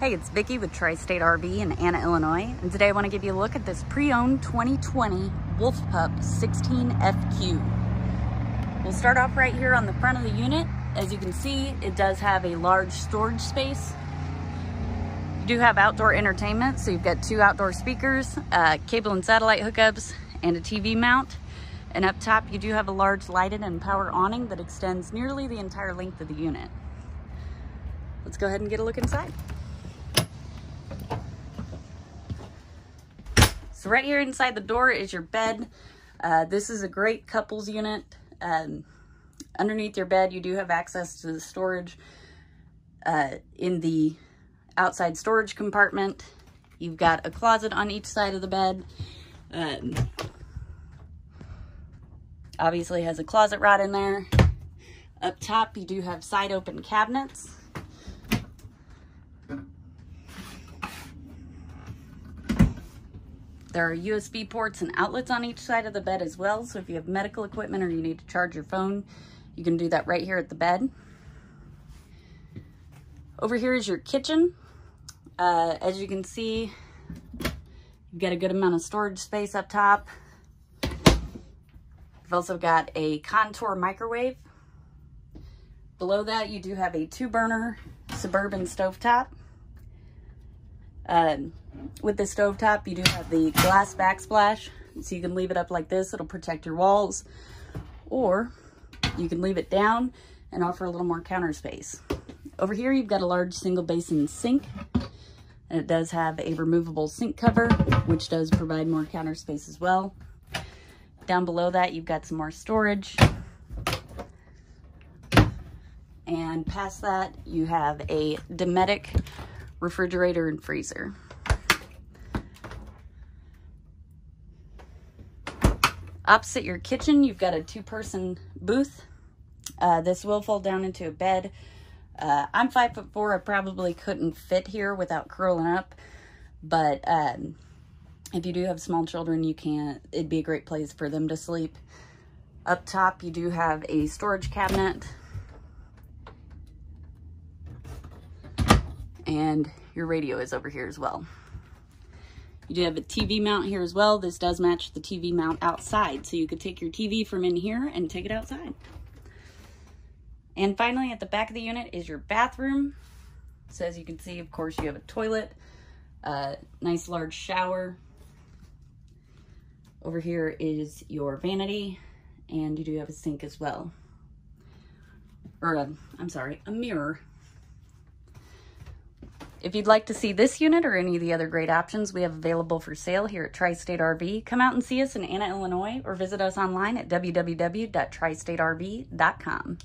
Hey, it's Vicki with Tri-State RV in Anna, Illinois, and today I want to give you a look at this pre-owned 2020 Wolf Pup 16FQ. We'll start off right here on the front of the unit. As you can see, it does have a large storage space. You do have outdoor entertainment, so you've got two outdoor speakers, uh, cable and satellite hookups, and a TV mount. And up top, you do have a large lighted and power awning that extends nearly the entire length of the unit. Let's go ahead and get a look inside. So right here inside the door is your bed. Uh, this is a great couples unit. Um, underneath your bed, you do have access to the storage uh, in the outside storage compartment. You've got a closet on each side of the bed. Um, obviously has a closet rod in there. Up top, you do have side open cabinets. There are USB ports and outlets on each side of the bed as well. So if you have medical equipment or you need to charge your phone, you can do that right here at the bed. Over here is your kitchen. Uh, as you can see, you've got a good amount of storage space up top. You've also got a contour microwave. Below that, you do have a two burner Suburban stovetop. Um, with the stovetop, you do have the glass backsplash, so you can leave it up like this. It'll protect your walls. Or you can leave it down and offer a little more counter space. Over here, you've got a large single basin sink. And it does have a removable sink cover, which does provide more counter space as well. Down below that, you've got some more storage. And past that, you have a Dometic refrigerator and freezer. Opposite your kitchen, you've got a two-person booth. Uh, this will fold down into a bed. Uh, I'm five foot four. I probably couldn't fit here without curling up. But um, if you do have small children, you can't. It'd be a great place for them to sleep. Up top, you do have a storage cabinet. And your radio is over here as well. You do have a TV mount here as well. This does match the TV mount outside. So you could take your TV from in here and take it outside. And finally, at the back of the unit is your bathroom. So as you can see, of course, you have a toilet, a nice large shower. Over here is your vanity, and you do have a sink as well. Or, a, I'm sorry, a mirror if you'd like to see this unit or any of the other great options we have available for sale here at Tri-State RV, come out and see us in Anna, Illinois, or visit us online at www.tristaterv.com.